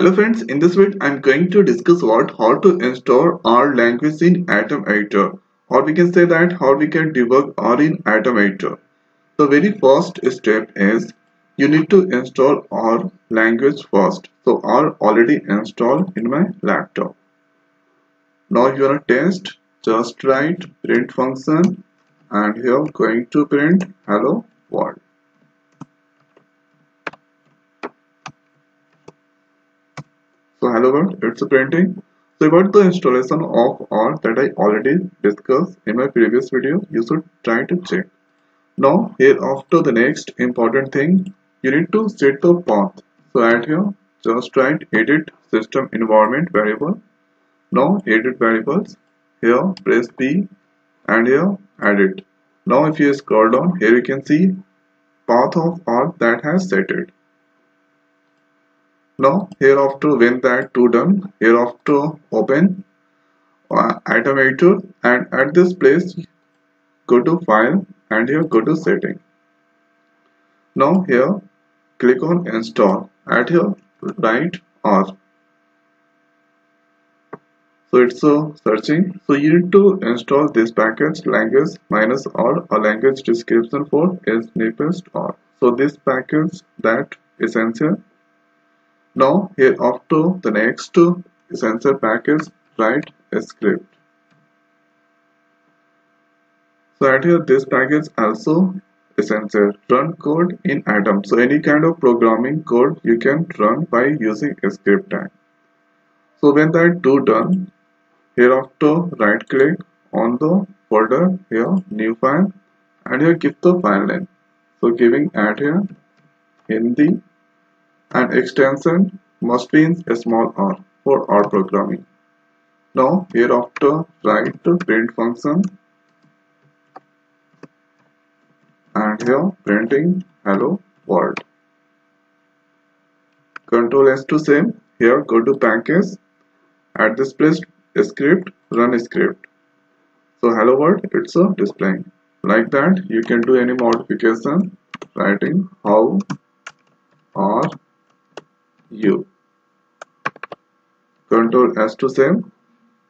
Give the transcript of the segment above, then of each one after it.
Hello friends, in this video I'm going to discuss about how to install R language in Atom Editor or we can say that how we can debug R in Atom Editor. The very first step is you need to install R language first. So R already installed in my laptop. Now you wanna test, just write print function and here going to print hello world. So hello world, it's printing. So about the installation of R that I already discussed in my previous video, you should try to check. Now here after the next important thing, you need to set the path. So add here, just write edit system environment variable. Now edit variables, here press P and here add it. Now if you scroll down, here you can see path of R that has set it. Now hereafter when that two done, hereafter open uh, Atom Editor and at this place go to file and here go to setting. Now here click on install at here write R. So it's a searching. So you need to install this package language minus R or language description for is snippet R. So this package that essential now here after the next essential package write a script. So at here this package also a sensor run code in Atom. So any kind of programming code you can run by using a script tag. So when that do done, here hereafter right click on the folder here new file and here give the file name. So giving add here Hindi and extension must be in a small r for R programming. Now hereafter write the print function and here printing hello world. Control S to save. Here go to package. At this place script run script. So hello world it's a displaying. Like that you can do any modification writing how R U. Control S to save.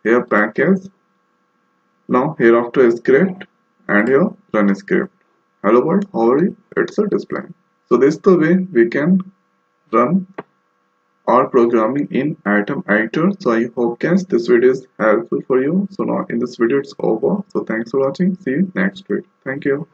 Here package. Now here hereafter script and here run script. Hello world, how are you? It's a display. So this is the way we can run our programming in Atom Editor. So I hope guys this video is helpful for you. So now in this video it's over. So thanks for watching. See you next week. Thank you.